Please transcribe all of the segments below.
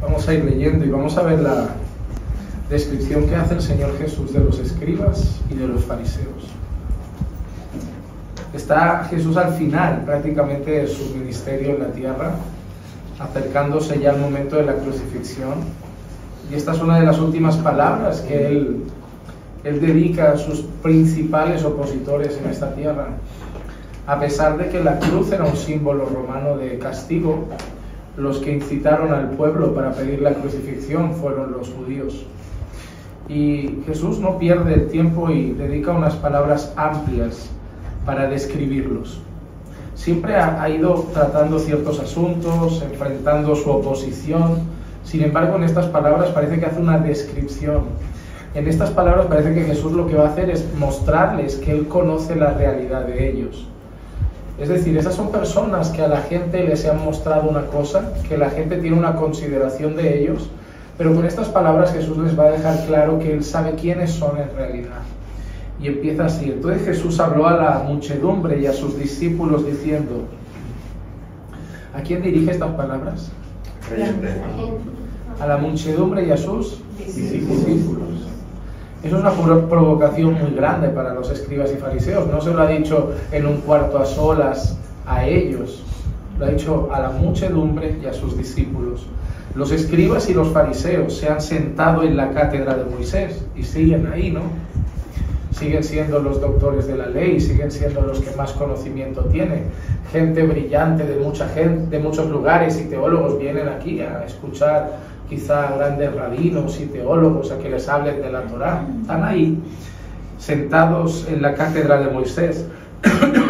Vamos a ir leyendo y vamos a ver la descripción que hace el Señor Jesús de los escribas y de los fariseos. Está Jesús al final prácticamente de su ministerio en la tierra, acercándose ya al momento de la crucifixión. Y esta es una de las últimas palabras que él, él dedica a sus principales opositores en esta tierra. A pesar de que la cruz era un símbolo romano de castigo, los que incitaron al pueblo para pedir la crucifixión fueron los judíos. Y Jesús no pierde el tiempo y dedica unas palabras amplias para describirlos. Siempre ha, ido tratando ciertos asuntos, enfrentando su oposición. Sin embargo, en estas palabras parece que hace una descripción. En estas palabras parece que Jesús lo que va a hacer es mostrarles que Él conoce la realidad de ellos. Es decir, esas son personas que a la gente les han mostrado una cosa, que la gente tiene una consideración de ellos, pero con estas palabras Jesús les va a dejar claro que Él sabe quiénes son en realidad. Y empieza así. Entonces Jesús habló a la muchedumbre y a sus discípulos diciendo, ¿a quién dirige estas palabras? A la muchedumbre y a sus discípulos. Eso es una provocación muy grande para los escribas y fariseos. No se lo ha dicho en un cuarto a solas a ellos, lo ha dicho a la muchedumbre y a sus discípulos. Los escribas y los fariseos se han sentado en la cátedra de Moisés y siguen ahí, ¿no? Siguen siendo los doctores de la ley, siguen siendo los que más conocimiento tienen. Gente brillante de mucha de muchos lugares y teólogos vienen aquí a escuchar quizá grandes rabinos y teólogos a que les hablen de la Torá. Están ahí, sentados en la cátedra de Moisés.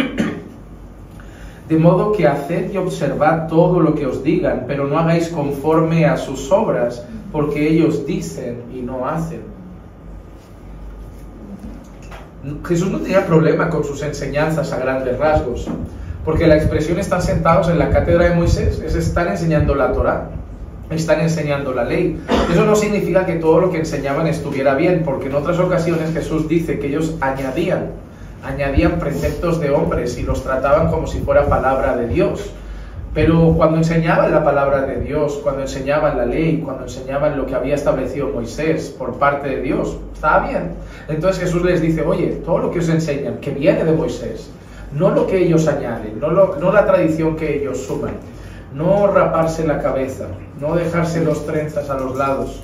De modo que haced y observad todo lo que os digan, pero no hagáis conforme a sus obras, porque ellos dicen y no hacen. Jesús no tenía problema con sus enseñanzas a grandes rasgos, porque la expresión están sentados en la cátedra de Moisés es estar enseñando la Torá, están enseñando la ley. Eso no significa que todo lo que enseñaban estuviera bien, porque en otras ocasiones Jesús dice que ellos añadían añadían preceptos de hombres y los trataban como si fuera palabra de Dios. Pero cuando enseñaban la palabra de Dios, cuando enseñaban la ley, cuando enseñaban lo que había establecido Moisés por parte de Dios, estaba bien. Entonces Jesús les dice, oye, todo lo que os enseñan, que viene de Moisés, no lo que ellos añaden, no, no la tradición que ellos suman, no raparse la cabeza, no dejarse los trenzas a los lados,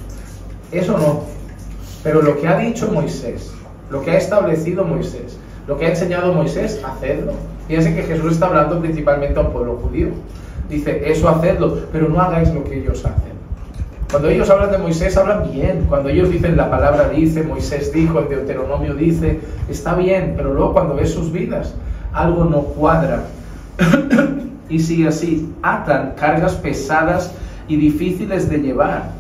eso no. Pero lo que ha dicho Moisés, lo que ha establecido Moisés, lo que ha enseñado Moisés, hacedlo. Fíjense que Jesús está hablando principalmente a un pueblo judío. Dice, eso hacedlo, pero no hagáis lo que ellos hacen. Cuando ellos hablan de Moisés, hablan bien. Cuando ellos dicen la palabra dice, Moisés dijo, el Deuteronomio dice, está bien, pero luego cuando ves sus vidas, algo no cuadra. y sigue así, atan cargas pesadas y difíciles de llevar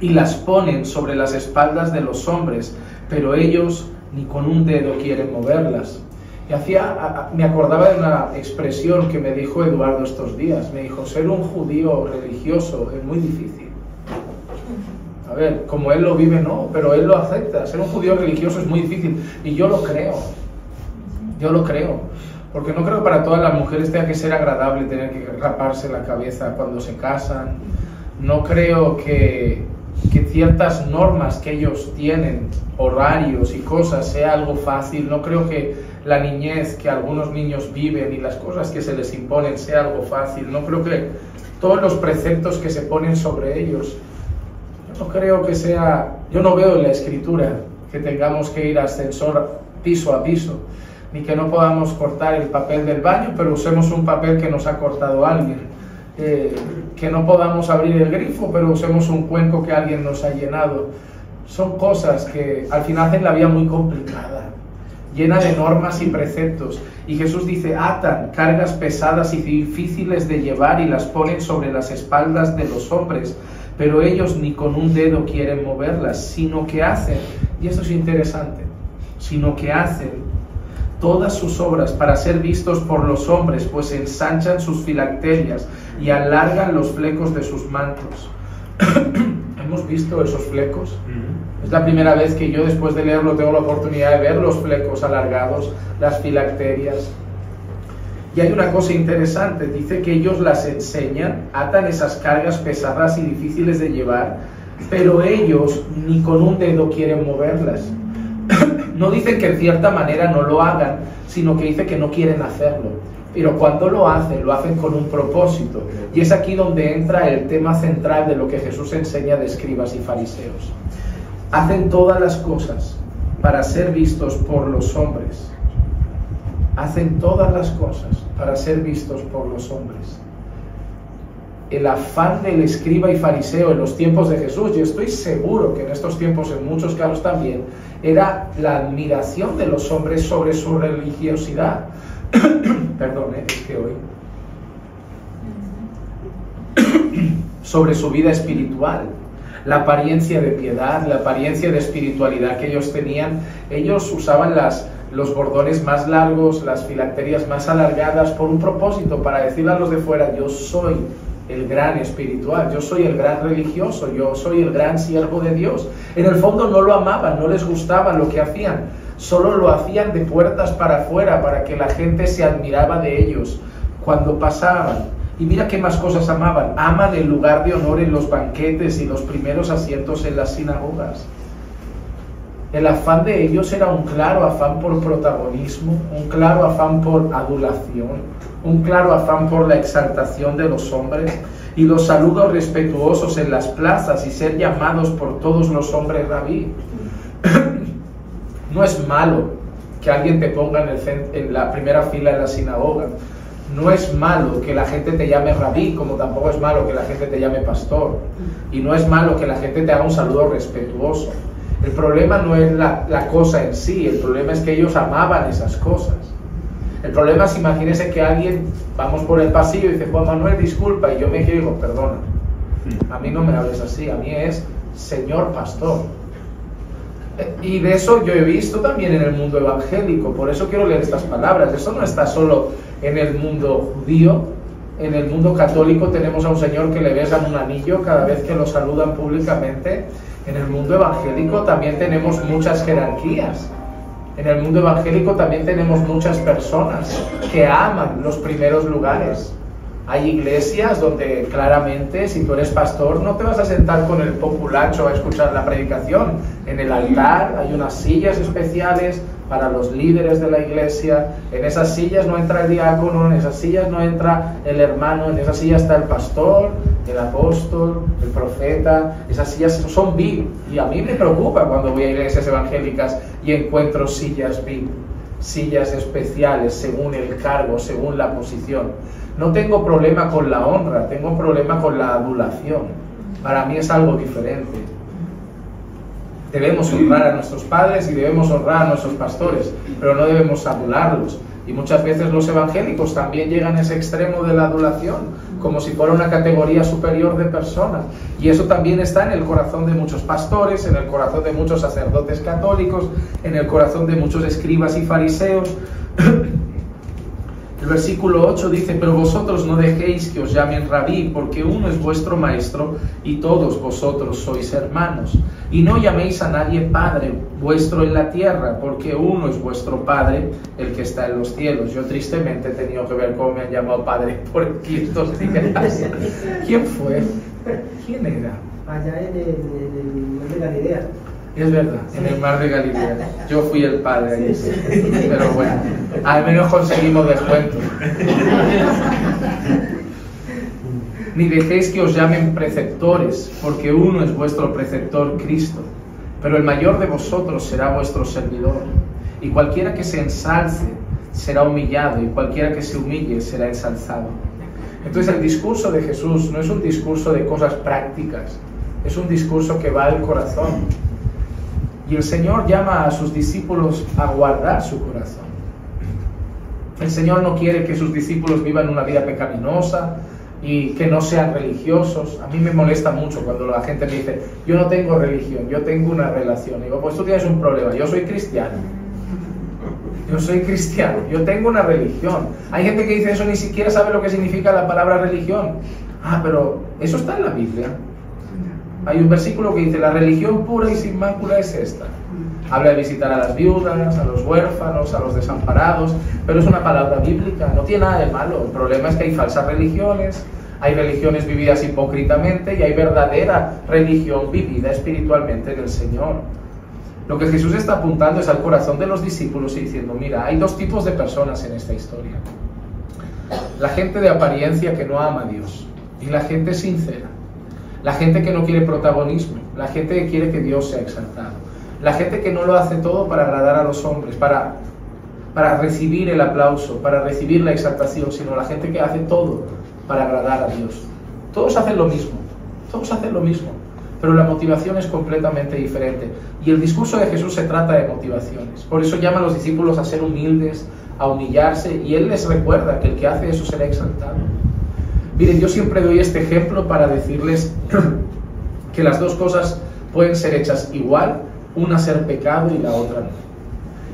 y las ponen sobre las espaldas de los hombres, pero ellos ni con un dedo quieren moverlas. Y hacía, me acordaba de una expresión que me dijo Eduardo estos días. Me dijo, ser un judío religioso es muy difícil. A ver, como él lo vive, no, pero él lo acepta. Ser un judío religioso es muy difícil. Y yo lo creo. Yo lo creo. Porque no creo que para todas las mujeres tenga que ser agradable tener que raparse la cabeza cuando se casan. No creo que que ciertas normas que ellos tienen, horarios y cosas, sea algo fácil. No creo que la niñez que algunos niños viven y las cosas que se les imponen sea algo fácil. No creo que todos los preceptos que se ponen sobre ellos, yo no creo que sea, yo no veo en la escritura que tengamos que ir ascensor piso a piso, ni que no podamos cortar el papel del baño, pero usemos un papel que nos ha cortado alguien eh, que no podamos abrir el grifo, pero usemos un cuenco que alguien nos ha llenado. Son cosas que al final hacen la vida muy complicada, llena de normas y preceptos. Y Jesús dice, atan cargas pesadas y difíciles de llevar y las ponen sobre las espaldas de los hombres, pero ellos ni con un dedo quieren moverlas, sino que hacen, y esto es interesante, sino que hacen todas sus obras para ser vistos por los hombres, pues ensanchan sus filacterias y alargan los flecos de sus mantos. hemos visto esos flecos. Es la primera vez que yo después de leerlo tengo la oportunidad de ver los flecos alargados, las filacterias. Y hay una cosa interesante, dice que ellos las enseñan, atan esas cargas pesadas y difíciles de llevar, pero ellos ni con un dedo quieren moverlas. no dicen que en cierta manera no lo hagan, sino que dice que no quieren hacerlo. Pero cuando lo hacen, lo hacen con un propósito. Y es aquí donde entra el tema central de lo que Jesús enseña de escribas y fariseos. Hacen todas las cosas para ser vistos por los hombres. Hacen todas las cosas para ser vistos por los hombres. El afán del escriba y fariseo en los tiempos de Jesús, yo estoy seguro que en estos tiempos, en muchos casos también, era la admiración de los hombres sobre su religiosidad. Perdón, ¿eh? es que hoy. sobre su vida espiritual, la apariencia de piedad, la apariencia de espiritualidad que ellos tenían. Ellos usaban las, los bordones más largos, las filacterias más alargadas por un propósito, para decirle a los de fuera, yo soy el gran espiritual, yo soy el gran religioso, yo soy el gran siervo de Dios. En el fondo no lo amaban, no les gustaba lo que hacían, solo lo hacían de puertas para afuera, para que la gente se admiraba de ellos cuando pasaban. Y mira qué más cosas amaban. Aman el lugar de honor en los banquetes y los primeros asientos en las sinagogas. El afán de ellos era un claro afán por protagonismo, un claro afán por adulación, un claro afán por la exaltación de los hombres y los saludos respetuosos en las plazas y ser llamados por todos los hombres rabí. no es malo que alguien te ponga en, la primera fila de la sinagoga. No es malo que la gente te llame rabí, como tampoco es malo que la gente te llame pastor. Y no es malo que la gente te haga un saludo respetuoso. El problema no es la, cosa en sí, el problema es que ellos amaban esas cosas. El problema es, imagínense que alguien, vamos por el pasillo y dice, Juan Manuel, disculpa, y yo me digo, perdona, a mí no me hables así, a mí es Señor Pastor. Y de eso yo he visto también en el mundo evangélico, por eso quiero leer estas palabras. Eso no está solo en el mundo judío, en el mundo católico tenemos a un señor que le besan un anillo cada vez que lo saludan públicamente en el mundo evangélico también tenemos muchas jerarquías. En el mundo evangélico también tenemos muchas personas que aman los primeros lugares. Hay iglesias donde claramente si tú eres pastor no te vas a sentar con el populacho a escuchar la predicación. En el altar hay unas sillas especiales para los líderes de la iglesia. En esas sillas no entra el diácono, en esas sillas no entra el hermano, en esas sillas está el pastor, el apóstol, el profeta. Esas sillas son VIP. Y a mí me preocupa cuando voy a iglesias evangélicas y encuentro sillas VIP, sillas especiales según el cargo, según la posición. No tengo problema con la honra, tengo problema con la adulación. Para mí es algo diferente. Debemos honrar a nuestros padres y debemos honrar a nuestros pastores, pero no debemos adularlos. Y muchas veces los evangélicos también llegan a ese extremo de la adulación, como si fuera una categoría superior de persona. Y eso también está en el corazón de muchos pastores, en el corazón de muchos sacerdotes católicos, en el corazón de muchos escribas y fariseos. El versículo 8 dice, pero vosotros no dejéis que os llamen rabí, porque uno es vuestro maestro y todos vosotros sois hermanos. Y no llaméis a nadie Padre vuestro en la tierra, porque uno es vuestro Padre, el que está en los cielos. Yo tristemente he tenido que ver cómo me han llamado Padre por estos días. ¿Quién fue? ¿Quién era? Allá en el, de Galilea. Es verdad, en el mar de Galilea. Yo fui el padre ahí. Pero bueno, al menos conseguimos descuento. Ni dejéis que os llamen preceptores, porque uno es vuestro preceptor, Cristo. Pero el mayor de vosotros será vuestro servidor. Y cualquiera que se ensalce será humillado, y cualquiera que se humille será ensalzado. Entonces el discurso de Jesús no es un discurso de cosas prácticas, es un discurso que va al corazón el Señor llama a sus discípulos a guardar su corazón. El Señor no quiere que sus discípulos vivan una vida pecaminosa y que no sean religiosos. A mí me molesta mucho cuando la gente me dice, yo no tengo religión, yo tengo una relación. Y digo, pues tú tienes un problema, yo soy cristiano. Yo soy cristiano, yo tengo una religión. Hay gente que dice eso, ni siquiera sabe lo que significa la palabra religión. Ah, pero eso está en la Biblia. Hay un versículo que dice, la religión pura y sin mácula es esta. Habla de visitar a las viudas, a los huérfanos, a los desamparados, pero es una palabra bíblica, no tiene nada de malo. El problema es que hay falsas religiones, hay religiones vividas hipócritamente y hay verdadera religión vivida espiritualmente en el Señor. Lo que Jesús está apuntando es al corazón de los discípulos y diciendo, mira, hay dos tipos de personas en esta historia. La gente de apariencia que no ama a Dios y la gente sincera. La gente que no quiere protagonismo, la gente que quiere que Dios sea exaltado. La gente que no lo hace todo para agradar a los hombres, para, para recibir el aplauso, para recibir la exaltación, sino la gente que hace todo para agradar a Dios. Todos hacen lo mismo, todos hacen lo mismo, pero la motivación es completamente diferente. Y el discurso de Jesús se trata de motivaciones. Por eso llama a los discípulos a ser humildes, a humillarse, y Él les recuerda que el que hace eso será exaltado. Miren, yo siempre doy este ejemplo para decirles que las dos cosas pueden ser hechas igual, una ser pecado y la otra no.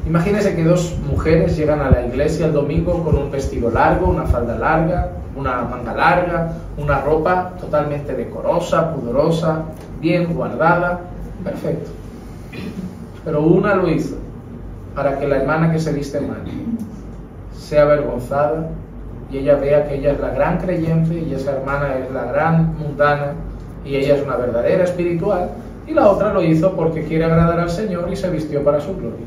Imagínense que dos mujeres llegan a la iglesia el domingo con un vestido largo, una falda larga, una manga larga, una ropa totalmente decorosa, pudorosa, bien guardada, perfecto. Pero una lo hizo para que la hermana que se viste mal sea avergonzada y ella vea que ella es la gran creyente y esa hermana es la gran mundana y ella es una verdadera espiritual y la otra lo hizo porque quiere agradar al Señor y se vistió para su gloria.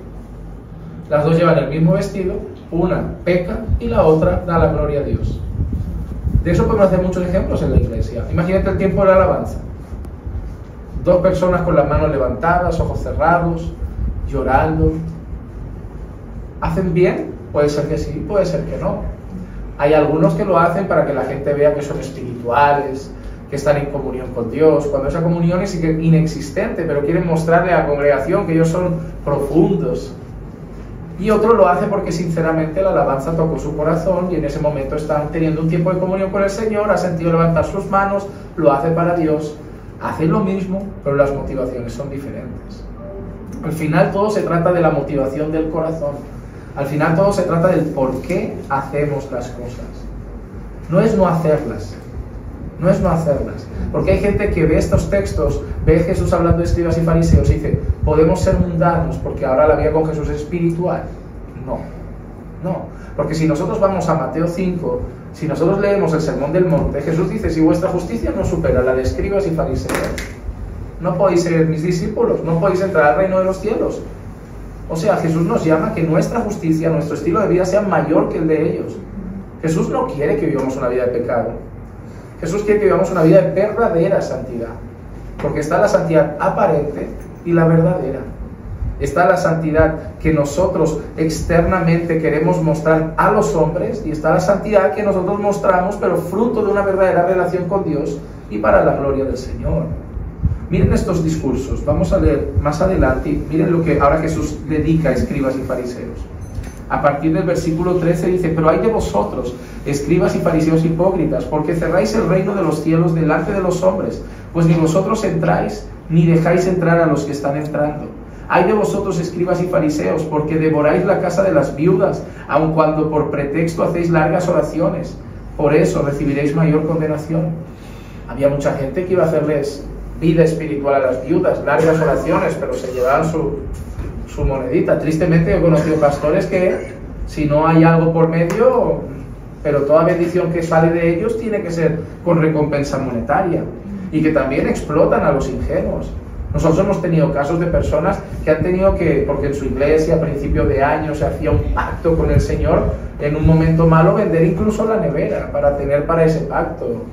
Las dos llevan el mismo vestido, una peca y la otra da la gloria a Dios. De eso podemos hacer muchos ejemplos en la iglesia. Imagínate el tiempo de la alabanza. Dos personas con las manos levantadas, ojos cerrados, llorando. ¿Hacen bien? Puede ser que sí, puede ser que no. Hay algunos que lo hacen para que la gente vea que son espirituales, que están en comunión con Dios, cuando esa comunión es inexistente, pero quieren mostrarle a la congregación que ellos son profundos. Y otro lo hace porque sinceramente la alabanza tocó su corazón y en ese momento están teniendo un tiempo de comunión con el Señor, ha sentido levantar sus manos, lo hace para Dios, hace lo mismo, pero las motivaciones son diferentes. Al final todo se trata de la motivación del corazón. Al final todo se trata del por qué hacemos las cosas. No es no hacerlas, no es no hacerlas. Porque hay gente que ve estos textos, ve Jesús hablando de escribas y fariseos y dice, podemos ser mundanos porque ahora la vida con Jesús es espiritual. No, no. Porque si nosotros vamos a Mateo 5, si nosotros leemos el Sermón del Monte, Jesús dice, si vuestra justicia no supera la de escribas y fariseos, no podéis ser mis discípulos, no podéis entrar al reino de los cielos. O sea, Jesús nos llama que nuestra justicia, nuestro estilo de vida sea mayor que el de ellos. Jesús no quiere que vivamos una vida de pecado. Jesús quiere que vivamos una vida de verdadera santidad. Porque está la santidad aparente y la verdadera. Está la santidad que nosotros externamente queremos mostrar a los hombres y está la santidad que nosotros mostramos, pero fruto de una verdadera relación con Dios y para la gloria del Señor. Miren estos discursos, vamos a leer más adelante, miren lo que ahora Jesús dedica a escribas y fariseos. A partir del versículo 13 dice, pero hay de vosotros, escribas y fariseos hipócritas, porque cerráis el reino de los cielos delante de los hombres, pues ni vosotros entráis, ni dejáis entrar a los que están entrando. Hay de vosotros, escribas y fariseos, porque devoráis la casa de las viudas, aun cuando por pretexto hacéis largas oraciones. Por eso recibiréis mayor condenación. Había mucha gente que iba a hacerles vida espiritual a las viudas, largas oraciones, pero se llevaban su, su monedita. Tristemente he conocido pastores que si no hay algo por medio, pero toda bendición que sale de ellos tiene que ser con recompensa monetaria y que también explotan a los ingenuos. Nosotros hemos tenido casos de personas que han tenido que, porque en su iglesia a principio de año se hacía un pacto con el Señor, en un momento malo vender incluso la nevera para tener para ese pacto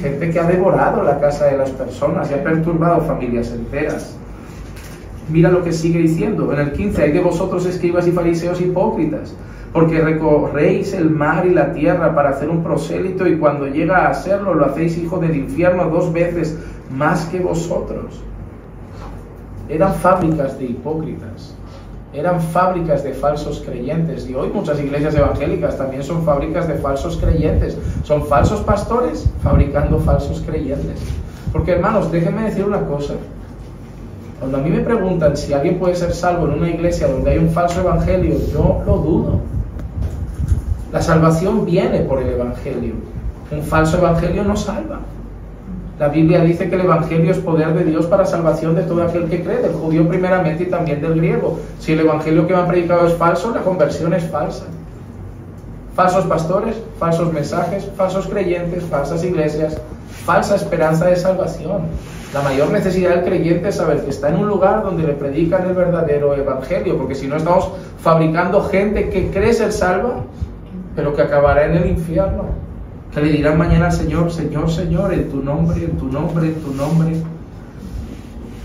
gente que ha devorado la casa de las personas y ha perturbado familias enteras. Mira lo que sigue diciendo en el 15, hay de vosotros escribas y fariseos hipócritas, porque recorréis el mar y la tierra para hacer un prosélito y cuando llega a hacerlo lo hacéis hijo del infierno dos veces más que vosotros. Eran fábricas de hipócritas eran fábricas de falsos creyentes y hoy muchas iglesias evangélicas también son fábricas de falsos creyentes. Son falsos pastores fabricando falsos creyentes. Porque hermanos, déjenme decir una cosa. Cuando a mí me preguntan si alguien puede ser salvo en una iglesia donde hay un falso evangelio, yo lo dudo. La salvación viene por el evangelio. Un falso evangelio no salva. La Biblia dice que el Evangelio es poder de Dios para salvación de todo aquel que cree, del judío primeramente y también del griego. Si el Evangelio que me han predicado es falso, la conversión es falsa. Falsos pastores, falsos mensajes, falsos creyentes, falsas iglesias, falsa esperanza de salvación. La mayor necesidad del creyente es saber que está en un lugar donde le predican el verdadero evangelio, porque si no estamos fabricando gente que cree ser salva, pero que acabará en el infierno, que le dirán mañana Señor, Señor, Señor, en tu nombre, en tu nombre, en tu nombre.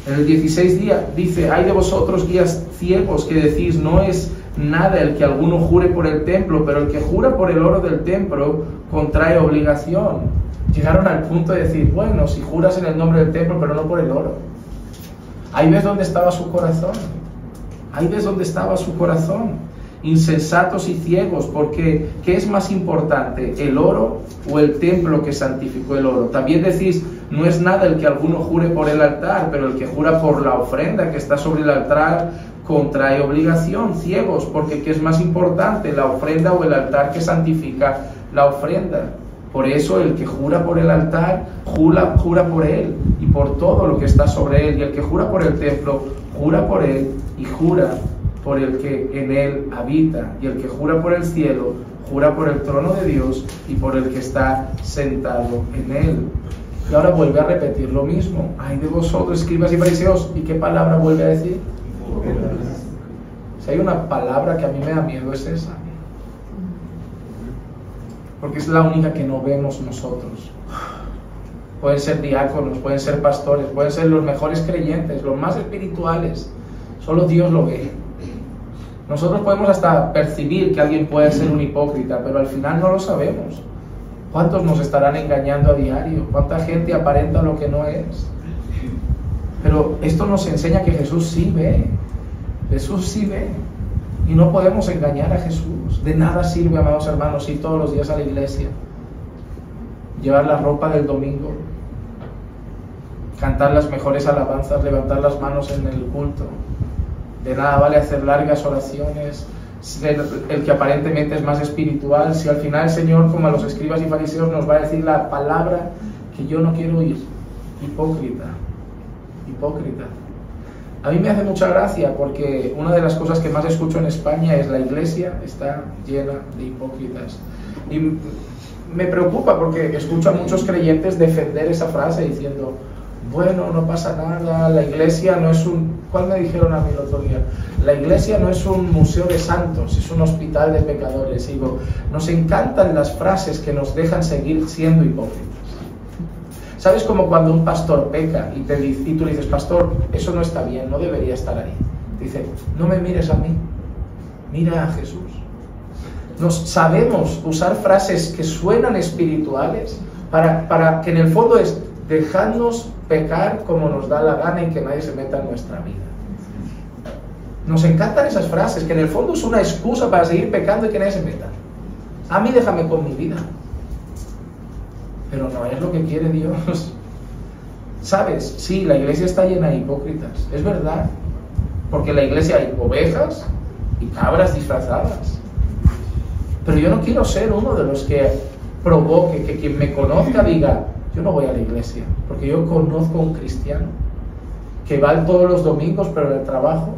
En el 16 día dice, hay de vosotros guías ciegos que decís, no es nada el que alguno jure por el templo, pero el que jura por el oro del templo contrae obligación. Llegaron al punto de decir, bueno, si juras en el nombre del templo, pero no por el oro. Ahí ves dónde estaba su corazón. Ahí ves dónde estaba su corazón. Insensatos y ciegos, porque ¿qué es más importante, el oro o el templo que santificó el oro? También decís, no es nada el que alguno jure por el altar, pero el que jura por la ofrenda que está sobre el altar contrae obligación, ciegos, porque ¿qué es más importante, la ofrenda o el altar que santifica la ofrenda? Por eso el que jura por el altar, jura, jura por él y por todo lo que está sobre él. Y el que jura por el templo, jura por él y jura por el que en él habita. Y el que jura por el cielo, jura por el trono de Dios y por el que está sentado en él. Y ahora vuelve a repetir lo mismo. Ay de vosotros, escribas y fariseos. ¿Y qué palabra vuelve a decir? Si hay una palabra que a mí me da miedo es esa porque es la única que no vemos nosotros. Pueden ser diáconos, pueden ser pastores, pueden ser los mejores creyentes, los más espirituales. Solo Dios lo ve. Nosotros podemos hasta percibir que alguien puede ser un hipócrita, pero al final no lo sabemos. ¿Cuántos nos estarán engañando a diario? ¿Cuánta gente aparenta lo que no es? Pero esto nos enseña que Jesús sí ve. Jesús sí ve. Y no podemos engañar a Jesús. De nada sirve, amados hermanos, ir todos los días a la iglesia, llevar la ropa del domingo, cantar las mejores alabanzas, levantar las manos en el culto. De nada vale hacer largas oraciones, ser el que aparentemente es más espiritual, si al final el Señor, como a los escribas y fariseos, nos va a decir la palabra que yo no quiero oír. Hipócrita, hipócrita. A mí me hace mucha gracia porque una de las cosas que más escucho en España es la iglesia está llena de hipócritas. Y me preocupa porque escucho a muchos creyentes defender esa frase diciendo, bueno, no pasa nada, la iglesia no es un... ¿Cuál me dijeron a mí el otro día? La iglesia no es un museo de santos, es un hospital de pecadores. Y digo, nos encantan las frases que nos dejan seguir siendo hipócritas. ¿Sabes como cuando un pastor peca y, te, y tú le dices, pastor, eso no está bien, no debería estar ahí? Dice, no me mires a mí, mira a Jesús. Nos sabemos usar frases que suenan espirituales para, para que en el fondo es dejarnos pecar como nos da la gana y que nadie se meta en nuestra vida. Nos encantan esas frases, que en el fondo es una excusa para seguir pecando y que nadie se meta. A mí déjame con mi vida pero no es lo que quiere Dios. ¿Sabes? Sí, la iglesia está llena de hipócritas, es verdad, porque en la iglesia hay ovejas y cabras disfrazadas. Pero yo no quiero ser uno de los que provoque que quien me conozca diga, yo no voy a la iglesia, porque yo conozco a un cristiano que va todos los domingos pero en el trabajo.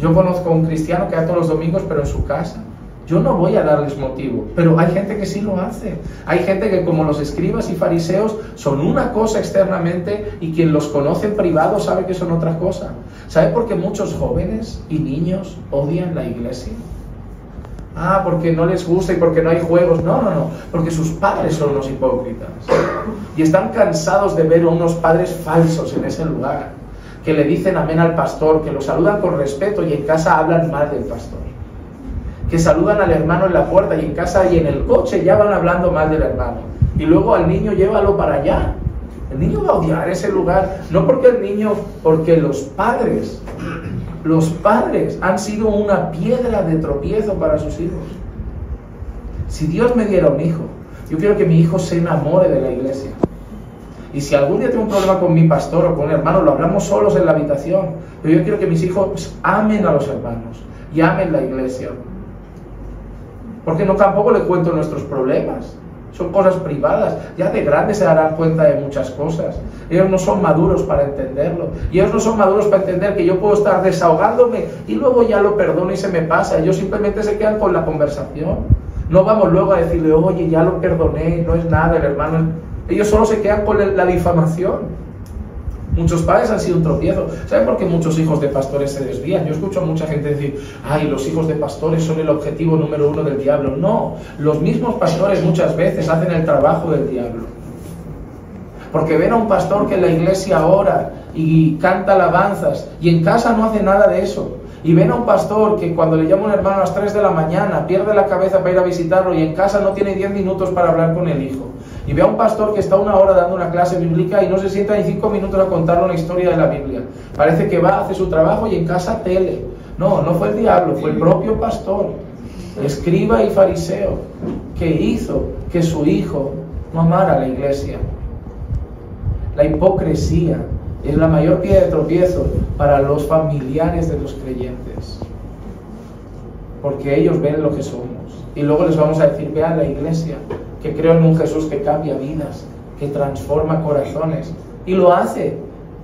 Yo conozco a un cristiano que va todos los domingos pero en su casa. Yo no voy a darles motivo, pero hay gente que sí lo hace. Hay gente que como los escribas y fariseos son una cosa externamente y quien los conoce en privado sabe que son otra cosa. ¿Sabe por qué muchos jóvenes y niños odian la iglesia? Ah, porque no les gusta y porque no hay juegos. No, no, no, porque sus padres son unos hipócritas. Y están cansados de ver a unos padres falsos en ese lugar, que le dicen amén al pastor, que lo saludan con respeto y en casa hablan mal del pastor que saludan al hermano en la puerta y en casa y en el coche ya van hablando mal del hermano. Y luego al niño llévalo para allá. El niño va a odiar ese lugar, no porque el niño, porque los padres, los padres han sido una piedra de tropiezo para sus hijos. Si Dios me diera un hijo, yo quiero que mi hijo se enamore de la iglesia. Y si algún día tengo un problema con mi pastor o con un hermano, lo hablamos solos en la habitación. Pero yo quiero que mis hijos amen a los hermanos y amen la iglesia. Porque no tampoco le cuento nuestros problemas. Son cosas privadas. Ya de grandes se darán cuenta de muchas cosas. Ellos no son maduros para entenderlo. Y ellos no son maduros para entender que yo puedo estar desahogándome y luego ya lo perdono y se me pasa. Ellos simplemente se quedan con la conversación. No vamos luego a decirle, oye, ya lo perdoné, no es nada, el hermano. Ellos solo se quedan con la difamación. Muchos padres han sido un tropiezo. ¿Saben por qué muchos hijos de pastores se desvían? Yo escucho a mucha gente decir, ay, los hijos de pastores son el objetivo número uno del diablo. No, los mismos pastores muchas veces hacen el trabajo del diablo. Porque ven a un pastor que en la iglesia ora y canta alabanzas y en casa no hace nada de eso. Y ven a un pastor que cuando le llama un hermano a las 3 de la mañana pierde la cabeza para ir a visitarlo y en casa no tiene 10 minutos para hablar con el hijo y ve a un pastor que está una hora dando una clase bíblica y no se sienta ni cinco minutos a contarle una historia de la Biblia. Parece que va, hace su trabajo y en casa tele. No, no fue el diablo, fue el propio pastor, escriba y fariseo, que hizo que su hijo no amara a la iglesia. La hipocresía es la mayor piedra de tropiezo para los familiares de los creyentes, porque ellos ven lo que somos. Y luego les vamos a decir, vean la iglesia, que creo en un Jesús que cambia vidas, que transforma corazones. Y lo hace.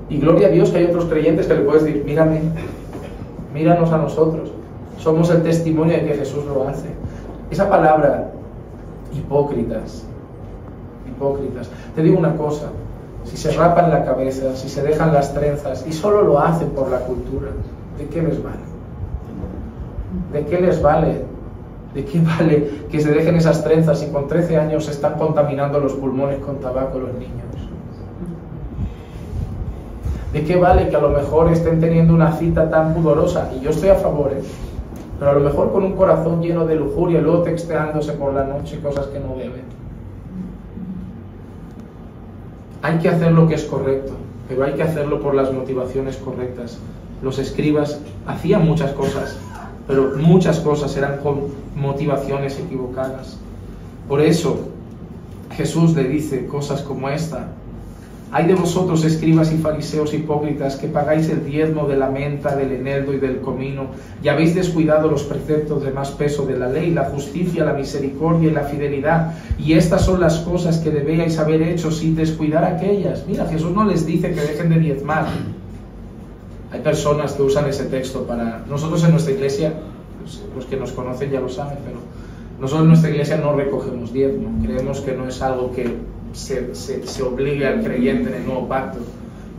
Y gloria a Dios que hay otros creyentes que le puedes decir, mírame, míranos a nosotros. Somos el testimonio de que Jesús lo hace. Esa palabra, hipócritas, hipócritas. Te digo una cosa, si se rapan la cabeza, si se dejan las trenzas y solo lo hacen por la cultura, ¿de qué les vale? ¿De qué les vale ¿De qué vale que se dejen esas trenzas si con 13 años se están contaminando los pulmones con tabaco los niños? ¿De qué vale que a lo mejor estén teniendo una cita tan pudorosa? Y yo estoy a favor, ¿eh? pero a lo mejor con un corazón lleno de lujuria y luego texteándose por la noche cosas que no deben. Hay que hacer lo que es correcto, pero hay que hacerlo por las motivaciones correctas. Los escribas hacían muchas cosas, pero muchas cosas eran con motivaciones equivocadas. Por eso Jesús le dice cosas como esta. Hay de vosotros, escribas y fariseos hipócritas, que pagáis el diezmo de la menta, del eneldo y del comino, y habéis descuidado los preceptos de más peso de la ley, la justicia, la misericordia y la fidelidad. Y estas son las cosas que debíais haber hecho sin descuidar aquellas. Mira, Jesús no les dice que dejen de diezmar, hay personas que usan ese texto para... Nosotros en nuestra iglesia, pues, los que nos conocen ya lo saben, pero nosotros en nuestra iglesia no recogemos diezmo. Creemos que no es algo que se, se, obligue al creyente en el nuevo pacto.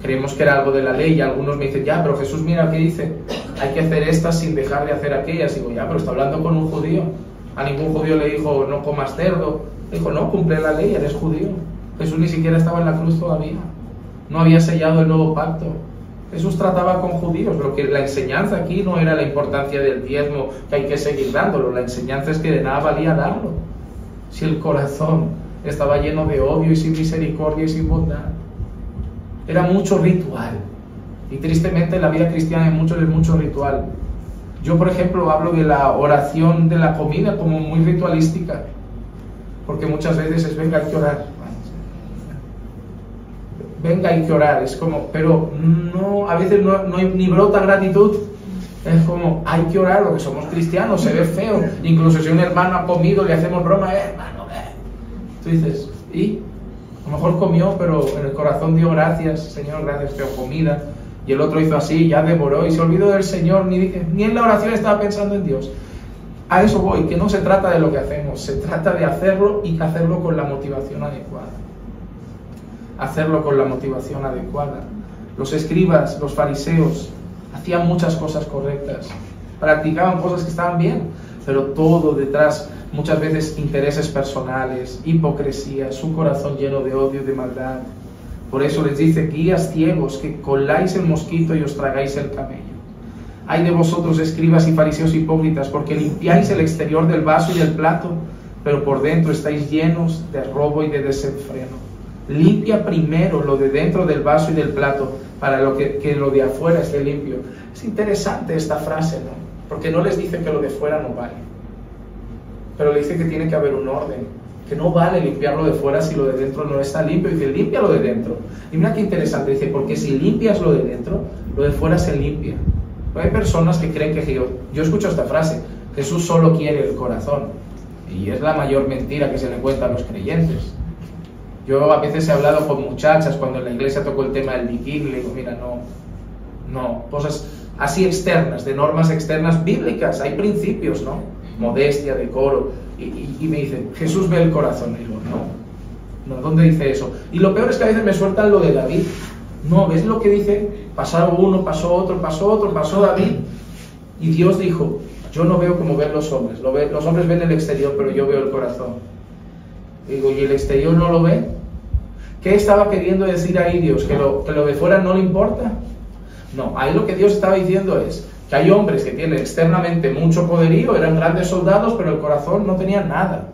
Creemos que era algo de la ley y algunos me dicen, ya, pero Jesús mira qué dice, hay que hacer estas sin dejar de hacer aquellas. Y digo, ya, pero está hablando con un judío. A ningún judío le dijo, no comas cerdo. dijo, no, cumple la ley, eres judío. Jesús ni siquiera estaba en la cruz todavía. No había sellado el nuevo pacto. Jesús trataba con judíos, pero que la enseñanza aquí no era la importancia del diezmo, que hay que seguir dándolo, la enseñanza es que de nada valía darlo, si el corazón estaba lleno de odio y sin misericordia y sin bondad. Era mucho ritual. Y tristemente la vida cristiana en muchos es mucho ritual. Yo, por ejemplo, hablo de la oración de la comida como muy ritualística, porque muchas veces es venga, hay que orar venga, hay que orar. Es como, pero no, a veces no, no hay, ni brota gratitud. Es como, hay que orar porque somos cristianos, se ve feo. Incluso si un hermano ha comido, le hacemos broma, eh, hermano, eh. Tú dices, ¿y? A lo mejor comió, pero en el corazón dio gracias, Señor, gracias, por comida. Y el otro hizo así, ya devoró y se olvidó del Señor, ni, ni en la oración estaba pensando en Dios. A eso voy, que no se trata de lo que hacemos, se trata de hacerlo y hacerlo con la motivación adecuada hacerlo con la motivación adecuada. Los escribas, los fariseos, hacían muchas cosas correctas, practicaban cosas que estaban bien, pero todo detrás, muchas veces intereses personales, hipocresía, su corazón lleno de odio y de maldad. Por eso les dice, guías ciegos, que coláis el mosquito y os tragáis el camello. Hay de vosotros, escribas y fariseos hipócritas, porque limpiáis el exterior del vaso y del plato, pero por dentro estáis llenos de robo y de desenfreno. Limpia primero lo de dentro del vaso y del plato para que, lo de afuera esté limpio. Es interesante esta frase, ¿no? Porque no les dice que lo de fuera no vale. Pero le dice que tiene que haber un orden. Que no vale limpiar lo de fuera si lo de dentro no está limpio. Dice, limpia lo de dentro. Y mira qué interesante. Dice, porque si limpias lo de dentro, lo de fuera se limpia. Pero hay personas que creen que yo, yo escucho esta frase, Jesús solo quiere el corazón. Y es la mayor mentira que se le cuenta a los creyentes. Yo a veces he hablado con muchachas cuando en la iglesia tocó el tema del bikini, le digo, mira, no, no, cosas así externas, de normas externas bíblicas, hay principios, ¿no? Modestia, decoro. Y, y, me dicen, Jesús ve el corazón. Y digo, no, no, ¿dónde dice eso? Y lo peor es que a veces me sueltan lo de David. No, ¿ves lo que dice? Pasaron uno, pasó otro, pasó otro, pasó David. Y Dios dijo, yo no veo como ven los hombres. Los hombres ven el exterior, pero yo veo el corazón. ¿Y el exterior no lo ve? ¿Qué estaba queriendo decir ahí Dios? ¿Que lo, que lo de fuera no le importa? No, ahí lo que Dios estaba diciendo es que hay hombres que tienen externamente mucho poderío, eran grandes soldados, pero el corazón no tenía nada.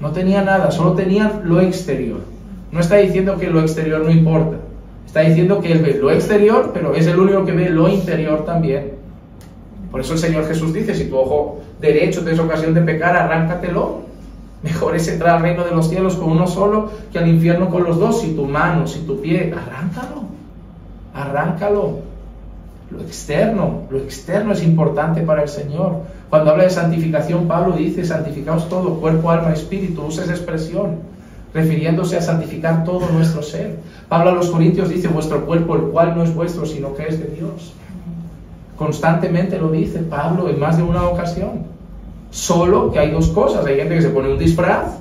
No tenía nada, solo tenían lo exterior. No está diciendo que lo exterior no importa. Está diciendo que él ve lo exterior, pero es el único que ve lo interior también. Por eso el Señor Jesús dice, si tu ojo derecho te es ocasión de pecar, arráncatelo. Mejor es entrar al reino de los cielos con uno solo que al infierno con los dos. Si tu mano, si tu pie, arráncalo. Arráncalo. Lo externo, lo externo es importante para el Señor. Cuando habla de santificación, Pablo dice, santificaos todo, cuerpo, alma, espíritu, usa esa expresión, refiriéndose a santificar todo nuestro ser. Pablo a los Corintios dice, vuestro cuerpo, el cual no es vuestro, sino que es de Dios. Constantemente lo dice Pablo en más de una ocasión. Solo que hay dos cosas. Hay gente que se pone un disfraz,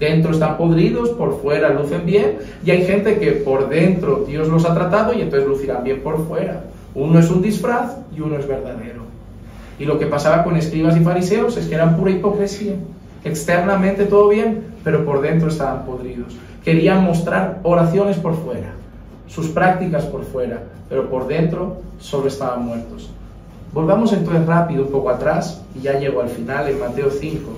dentro están podridos, por fuera lucen bien, y hay gente que por dentro Dios los ha tratado y entonces lucirán bien por fuera. Uno es un disfraz y uno es verdadero. Y lo que pasaba con escribas y fariseos es que eran pura hipocresía. Externamente todo bien, pero por dentro estaban podridos. Querían mostrar oraciones por fuera, sus prácticas por fuera, pero por dentro solo estaban muertos. Volvamos entonces rápido un poco atrás y ya llego al final en Mateo 5.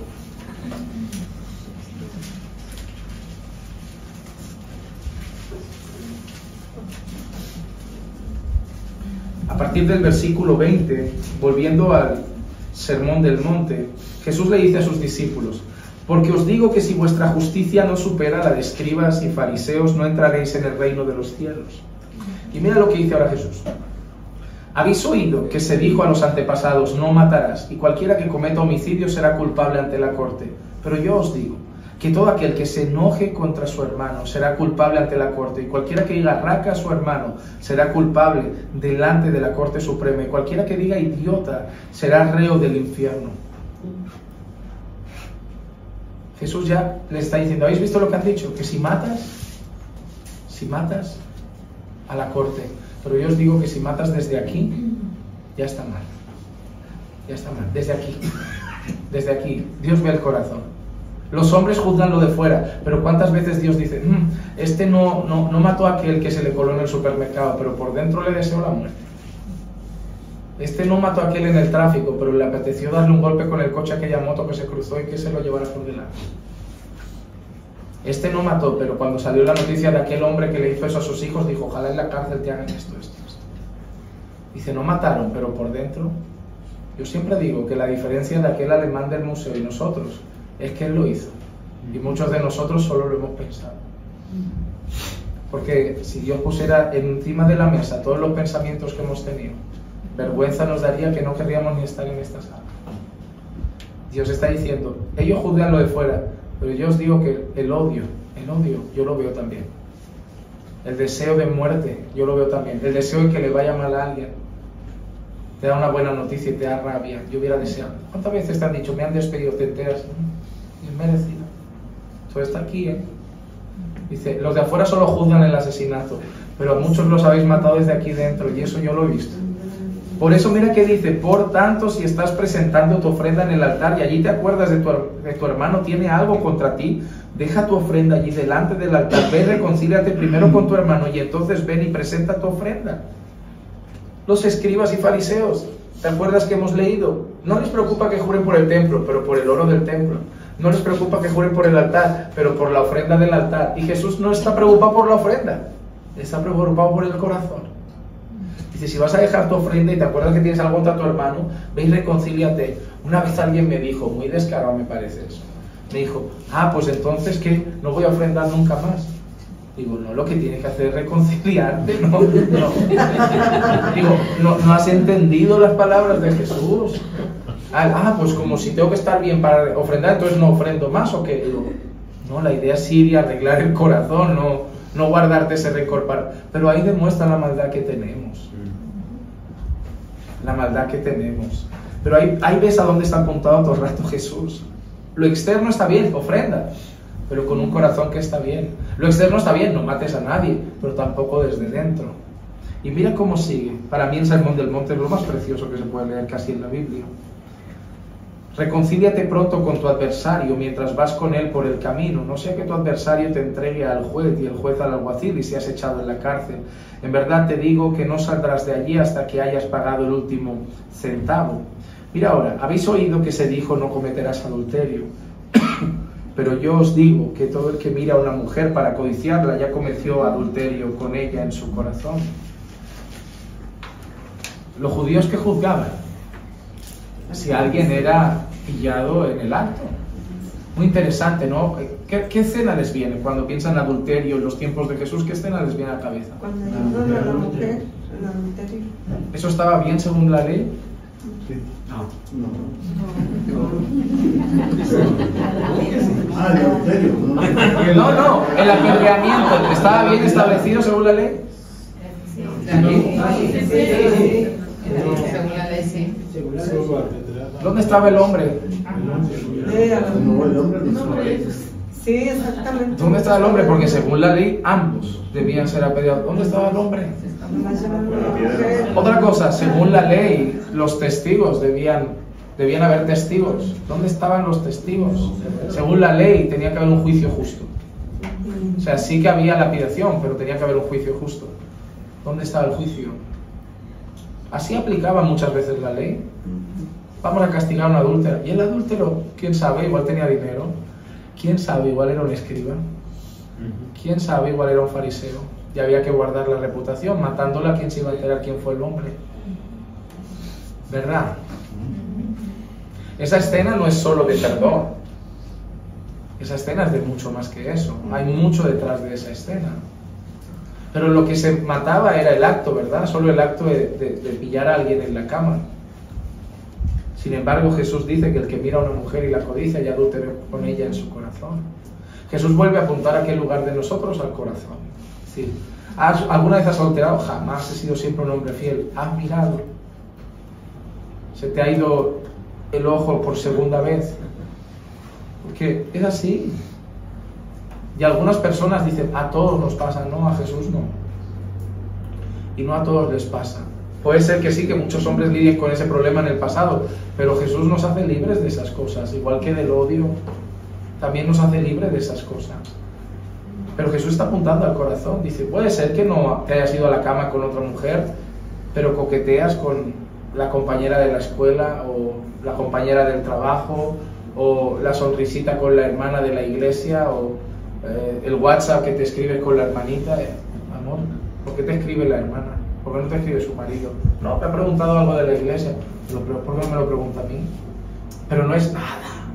A partir del versículo 20, volviendo al sermón del monte, Jesús le dice a sus discípulos, porque os digo que si vuestra justicia no supera la de escribas y fariseos, no entraréis en el reino de los cielos. Y mira lo que dice ahora Jesús. Habéis oído que se dijo a los antepasados, no matarás, y cualquiera que cometa homicidio será culpable ante la corte. Pero yo os digo que todo aquel que se enoje contra su hermano será culpable ante la corte, y cualquiera que diga raca a su hermano será culpable delante de la corte suprema, y cualquiera que diga idiota será reo del infierno. Jesús ya le está diciendo, ¿habéis visto lo que han dicho? Que si matas, si matas a la corte, pero yo os digo que si matas desde aquí, ya está mal. Ya está mal, desde aquí. Desde aquí. Dios ve el corazón. Los hombres juzgan lo de fuera, pero ¿cuántas veces Dios dice, mm, este no, no, no mató a aquel que se le coló en el supermercado, pero por dentro le deseó la muerte? Este no mató a aquel en el tráfico, pero le apeteció darle un golpe con el coche a aquella moto que se cruzó y que se lo llevara por delante. Este no mató, pero cuando salió la noticia de aquel hombre que le hizo eso a sus hijos, dijo, ojalá en la cárcel te hagan esto, esto, esto. Dice, no mataron, pero por dentro. Yo siempre digo que la diferencia de aquel alemán del museo y nosotros es que él lo hizo. Y muchos de nosotros solo lo hemos pensado. Porque si Dios pusiera encima de la mesa todos los pensamientos que hemos tenido, vergüenza nos daría que no querríamos ni estar en esta sala. Dios está diciendo, ellos juzgan lo de fuera, pero yo os digo que el odio, el odio, yo lo veo también. El deseo de muerte, yo lo veo también. El deseo de que le vaya mal a alguien. Te da una buena noticia y te da rabia. Yo hubiera deseado. ¿Cuántas veces te han dicho, me han despedido, te enteras? Es merecido. Eso está aquí, ¿eh? Dice, los de afuera solo juzgan el asesinato, pero muchos los habéis matado desde aquí dentro y eso yo lo he visto. Por eso mira que dice, por tanto, si estás presentando tu ofrenda en el altar y allí te acuerdas de tu, tu hermano tiene algo contra ti, deja tu ofrenda allí delante del altar, ve, reconcíliate primero con tu hermano y entonces ven y presenta tu ofrenda. Los escribas y fariseos, ¿te acuerdas que hemos leído? No les preocupa que juren por el templo, pero por el oro del templo. No les preocupa que juren por el altar, pero por la ofrenda del altar. Y Jesús no está preocupado por la ofrenda, está preocupado por el corazón. Dice, si vas a dejar tu ofrenda y te acuerdas que tienes algo contra tu hermano, ve y reconcíliate. Una vez alguien me dijo, muy descarado me parece eso, me dijo, ah, pues entonces que no voy a ofrendar nunca más. Digo, no, lo que tienes que hacer es reconciliarte, no, no. Digo, no, no has entendido las palabras de Jesús. ah, pues como si tengo que estar bien para ofrendar, entonces no ofrendo más o qué. No, la idea es ir y arreglar el corazón, no, no guardarte ese rencor para... Pero ahí demuestra la maldad que tenemos. La maldad que tenemos. Pero ahí, ahí ves a dónde está apuntado todo el rato Jesús. Lo externo está bien, ofrenda, pero con un corazón que está bien. Lo externo está bien, no mates a nadie, pero tampoco desde dentro. Y mira cómo sigue. Para mí el Sermón del Monte es lo más precioso que se puede leer casi en la Biblia. Reconcíliate pronto con tu adversario mientras vas con él por el camino, no sea que tu adversario te entregue al juez y el juez al alguacil y seas echado en la cárcel. En verdad te digo que no saldrás de allí hasta que hayas pagado el último centavo. Mira ahora, habéis oído que se dijo no cometerás adulterio. Pero yo os digo que todo el que mira a una mujer para codiciarla ya cometió adulterio con ella en su corazón. Los judíos que juzgaban si alguien era pillado en el acto. Muy interesante, ¿no? ¿Qué, escena les viene cuando piensan en adulterio en los tiempos de Jesús? ¿Qué escena les viene a la cabeza? Cuando la mujer, el adulterio. ¿Eso estaba bien según la ley? Sí. No. Ah, el adulterio. No, no, el apedreamiento estaba bien establecido según la ley. Sí, sí, sí. Según la ley, sí. ¿Dónde estaba el hombre? Sí, exactamente. ¿Dónde estaba el hombre? Porque según la ley ambos debían ser apedreados. ¿Dónde estaba el hombre? Otra cosa, según la ley, los testigos debían, debían haber testigos. ¿Dónde estaban los testigos? Según la ley, tenía que haber un juicio justo. O sea, sí que había lapidación, pero tenía que haber un juicio justo. ¿Dónde estaba el juicio? Así aplicaba muchas veces la ley. Vamos a castigar a un adúltero. Y el adúltero, quién sabe, igual tenía dinero. Quién sabe, igual era un escriba. Quién sabe, igual era un fariseo. Y había que guardar la reputación. Matándola, quién se iba a enterar quién fue el hombre. ¿Verdad? Esa escena no es solo de perdón. Esa escena es de mucho más que eso. Hay mucho detrás de esa escena. Pero lo que se mataba era el acto, ¿verdad? Solo el acto de, pillar a alguien en la cama. Sin embargo, Jesús dice que el que mira a una mujer y la codicia ya adultera con ella en su corazón. Jesús vuelve a apuntar a aquel lugar de nosotros al corazón. Es ¿alguna vez has adulterado? Jamás he sido siempre un hombre fiel. ¿Has mirado? ¿Se te ha ido el ojo por segunda vez? Porque es así. Y algunas personas dicen, a todos nos pasa, no, a Jesús no. Y no a todos les pasa. Puede ser que sí, que muchos hombres lidien con ese problema en el pasado, pero Jesús nos hace libres de esas cosas, igual que del odio, también nos hace libres de esas cosas. Pero Jesús está apuntando al corazón, dice, puede ser que no te hayas ido a la cama con otra mujer, pero coqueteas con la compañera de la escuela o la compañera del trabajo o la sonrisita con la hermana de la iglesia o eh, el WhatsApp que te escribe con la hermanita, eh, amor, ¿por qué te escribe la hermana? ¿Por qué no te escribe su marido? No, me ha preguntado algo de la iglesia, pero ¿por qué me lo pregunta a mí? Pero no es nada.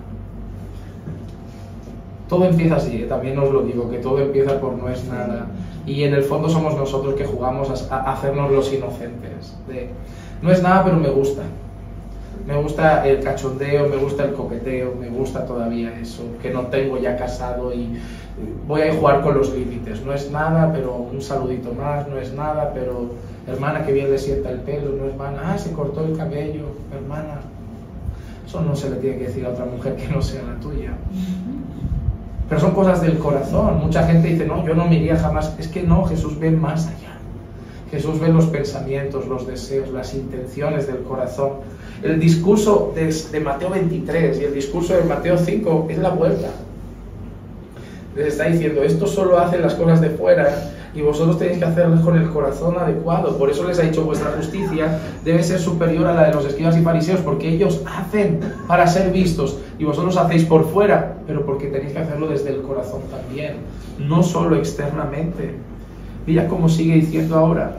Todo empieza así, eh, también os lo digo, que todo empieza por no es nada. Y en el fondo somos nosotros que jugamos a, hacernos los inocentes. No es nada, pero me gusta. Me gusta el cachondeo, me gusta el coqueteo, me gusta todavía eso, que no tengo ya casado y voy a jugar con los límites. No es nada, pero un saludito más, no es nada, pero hermana que bien le sienta el pelo, no es hermana, ah, se cortó el cabello, hermana. Eso no se le tiene que decir a otra mujer que no sea la tuya. Pero son cosas del corazón. Mucha gente dice, no, yo no me iría jamás. Es que no, Jesús ve más allá. Jesús ve los pensamientos, los deseos, las intenciones del corazón. El discurso de, Mateo 23 y el discurso de Mateo 5 es la vuelta les está diciendo, esto solo hacen las cosas de fuera y vosotros tenéis que hacerlo con el corazón adecuado. Por eso les ha dicho, vuestra justicia debe ser superior a la de los escribas y fariseos, porque ellos hacen para ser vistos y vosotros hacéis por fuera, pero porque tenéis que hacerlo desde el corazón también, no solo externamente. Mira cómo sigue diciendo ahora.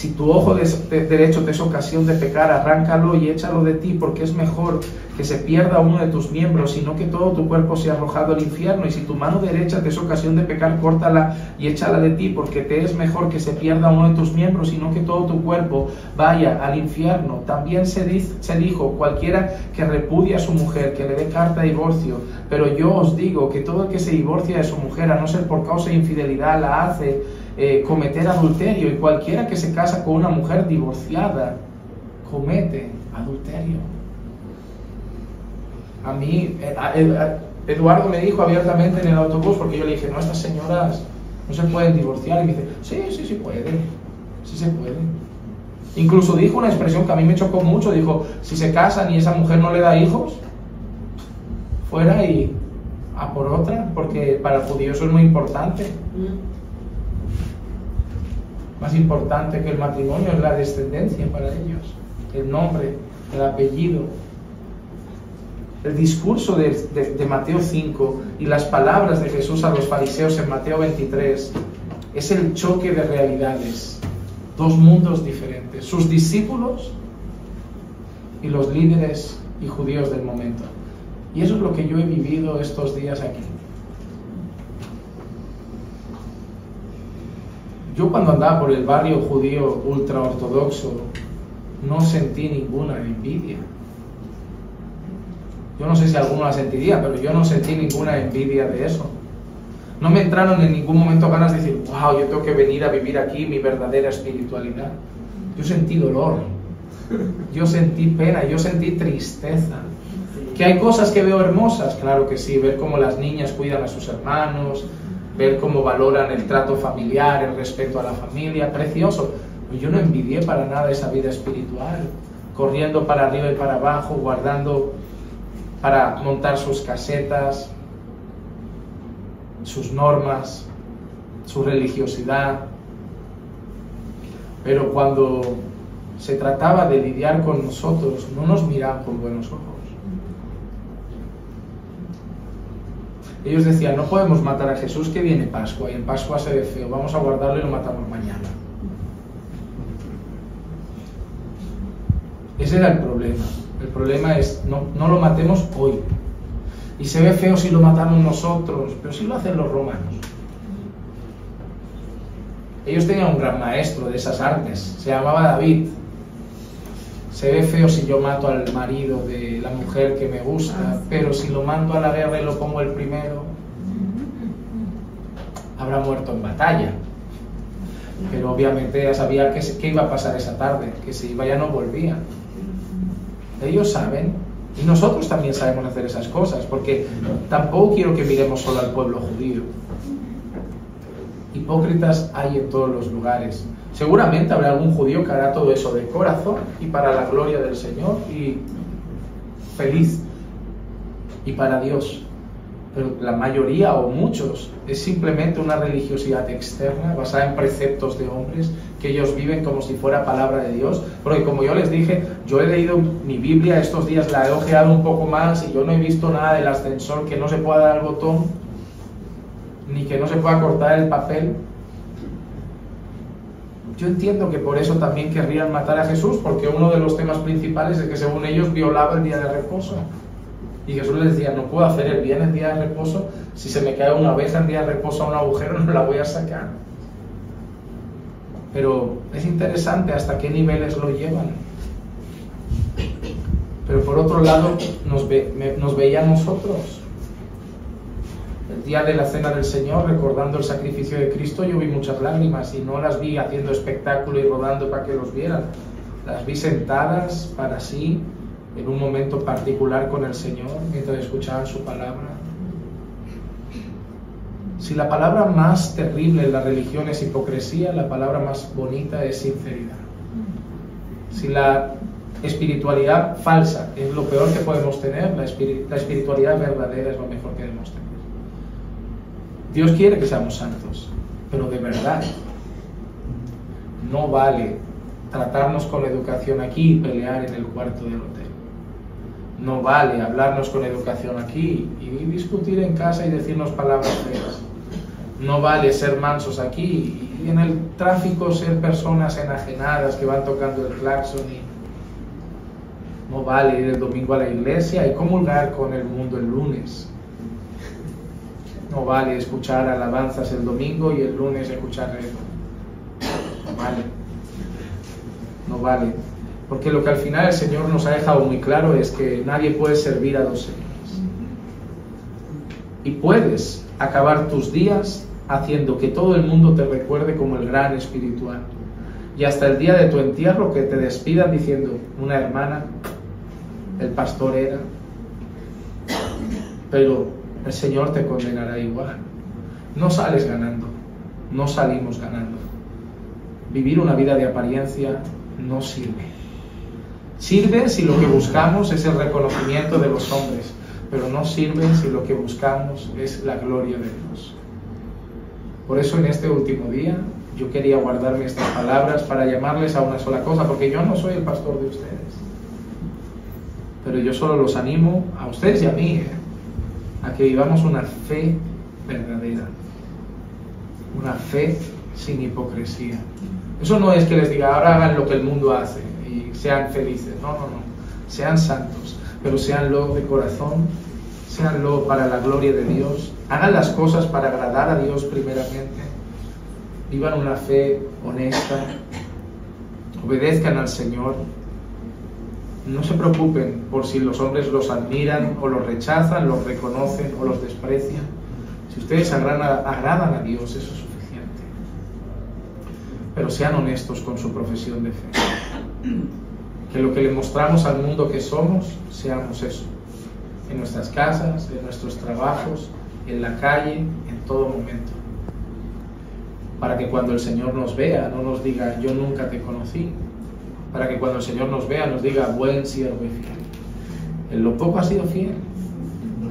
Si tu ojo de- de- derecho te es ocasión de pecar, arráncalo y échalo de ti, porque es mejor que se pierda uno de tus miembros, sino que todo tu cuerpo sea arrojado al infierno. Y si tu mano derecha te es ocasión de pecar, córtala y échala de ti, porque te es mejor que se pierda uno de tus miembros, sino que todo tu cuerpo vaya al infierno. También se, diz- se dijo, cualquiera que repudia a su mujer, que le dé carta de divorcio. Pero yo os digo que todo el que se divorcia de su mujer, a no ser por causa de infidelidad, la hace eh, cometer adulterio. Y cualquiera que se casa con una mujer divorciada, comete adulterio. A mí, eh, eh, Eduardo me dijo abiertamente en el autobús, porque yo le dije, no, estas señoras no se pueden divorciar. Y me dice, sí, sí, sí pueden, sí se puede. Incluso dijo una expresión que a mí me chocó mucho, dijo, si se casan y esa mujer no le da hijos, fuera y a por otra, porque para el judío eso es muy importante. Más importante que el matrimonio es la descendencia para ellos, el nombre, el apellido. El discurso de, Mateo 5 y las palabras de Jesús a los fariseos en Mateo 23 es el choque de realidades, dos mundos diferentes, sus discípulos y los líderes y judíos del momento. Y eso es lo que yo he vivido estos días aquí. Yo cuando andaba por el barrio judío ultra ortodoxo no sentí ninguna envidia. Yo no sé si alguno la sentiría, pero yo no sentí ninguna envidia de eso. No me entraron en ningún momento ganas de decir, wow, yo tengo que venir a vivir aquí mi verdadera espiritualidad. Yo sentí dolor, yo sentí pena, yo sentí tristeza. Que hay cosas que veo hermosas, claro que sí, ver cómo las niñas cuidan a sus hermanos, ver cómo valoran el trato familiar, el respeto a la familia, precioso. Pero yo no envidié para nada esa vida espiritual, corriendo para arriba y para abajo, guardando para montar sus casetas, sus normas, su religiosidad. Pero cuando se trataba de lidiar con nosotros, no nos miraban con buenos ojos. Ellos decían, no podemos matar a Jesús que viene Pascua y en Pascua se ve feo, vamos a guardarlo y lo matamos mañana. Ese era el problema. El problema es, no, no lo matemos hoy. Y se ve feo si lo matamos nosotros, pero si lo hacen los romanos. Ellos tenían un gran maestro de esas artes, se llamaba David. Se ve feo si yo mato al marido de la mujer que me gusta, pero si lo mando a la guerra y lo pongo el primero, habrá muerto en batalla. Pero obviamente ya sabía que, que iba a pasar esa tarde, que si iba ya no volvía. Ellos saben, y nosotros también sabemos hacer esas cosas, porque tampoco quiero que miremos solo al pueblo judío. Hipócritas hay en todos los lugares. Seguramente habrá algún judío que hará todo eso de corazón y para la gloria del Señor y feliz y para Dios. Pero la mayoría o muchos es simplemente una religiosidad externa basada en preceptos de hombres que ellos viven como si fuera palabra de Dios. Porque como yo les dije, yo he leído mi Biblia estos días, la he ojeado un poco más y yo no he visto nada del ascensor que no se pueda dar el botón ni que no se pueda cortar el papel. Yo entiendo que por eso también querrían matar a Jesús, porque uno de los temas principales es que según ellos violaba el día de reposo. Y Jesús les decía, no puedo hacer el bien en día de reposo, si se me cae una abeja en día de reposo a un agujero no la voy a sacar. Pero es interesante hasta qué niveles lo llevan. Pero por otro lado, nos, ve, nos veía a nosotros. El día de la cena del Señor, recordando el sacrificio de Cristo, yo vi muchas lágrimas y no las vi haciendo espectáculo y rodando para que los vieran. Las vi sentadas para sí, en un momento particular con el Señor, mientras escuchaban su palabra. Si la palabra más terrible en la religión es hipocresía, la palabra más bonita es sinceridad. Si la espiritualidad falsa es lo peor que podemos tener, la, espiri la espiritualidad verdadera es lo mejor que debemos tener. Dios quiere que seamos santos, pero de verdad no vale tratarnos con educación aquí y pelear en el cuarto del hotel. No vale hablarnos con educación aquí y discutir en casa y decirnos palabras feas. No vale ser mansos aquí y en el tráfico ser personas enajenadas que van tocando el claxon no vale ir el domingo a la iglesia y comulgar con el mundo el lunes. No vale escuchar alabanzas el domingo y el lunes escuchar No vale. No vale. Porque lo que al final el Señor nos ha dejado muy claro es que nadie puede servir a dos señores. Y puedes acabar tus días haciendo que todo el mundo te recuerde como el gran espiritual. Y hasta el día de tu entierro que te despidan diciendo, una hermana, el pastor era, pero el Señor te condenará igual. No sales ganando, no salimos ganando. Vivir una vida de apariencia no sirve. Sirve si lo que buscamos es el reconocimiento de los hombres, pero no sirve si lo que buscamos es la gloria de Dios. Por eso en este último día yo quería guardarme estas palabras para llamarles a una sola cosa, porque yo no soy el pastor de ustedes. Pero yo solo los animo a ustedes y a mí ¿eh? A que vivamos una fe verdadera, una fe sin hipocresía. Eso no es que les diga, ahora hagan lo que el mundo hace y sean felices. No, no, no. Sean santos, pero seanlo de corazón, seanlo para la gloria de Dios, Hagan las cosas para agradar a Dios primeramente. Vivan una fe honesta. Obedezcan al Señor. No se preocupen por si los hombres los admiran o los rechazan, los reconocen o los desprecian. Si ustedes agradan a Dios, eso es suficiente. Pero sean honestos con su profesión de fe. Que lo que le mostramos al mundo que somos, seamos eso. En nuestras casas, en nuestros trabajos, en la calle, en todo momento. Para que cuando el Señor nos vea, no nos diga, yo nunca te conocí. Para que cuando el Señor nos vea, nos diga, buen siervo y fiel. En lo poco has sido fiel.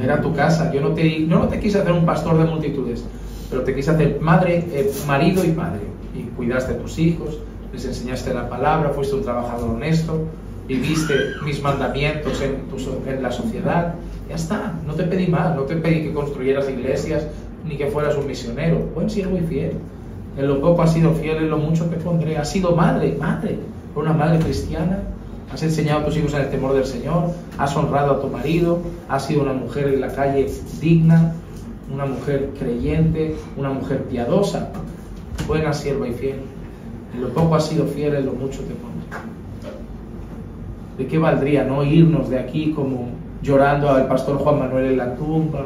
Era tu casa. Yo no te, no, te quise hacer un pastor de multitudes, pero te quise hacer madre, eh, marido y padre. Y cuidaste de tus hijos, les enseñaste la palabra, fuiste un trabajador honesto, viviste mis mandamientos en, en la sociedad, ya está, no te pedí más, no te pedí que construyeras iglesias ni que fueras un misionero. Buen siervo y fiel. En lo poco has sido fiel, en lo mucho te pondré. Has sido madre, madre, una madre cristiana. Has enseñado a tus hijos en el temor del Señor. Has honrado a tu marido. Has sido una mujer en la calle digna, una mujer creyente, una mujer piadosa. Buena sierva y fiel. En lo poco has sido fiel, en lo mucho te pondré. ¿De qué valdría no irnos de aquí como llorando al pastor Juan Manuel en la tumba.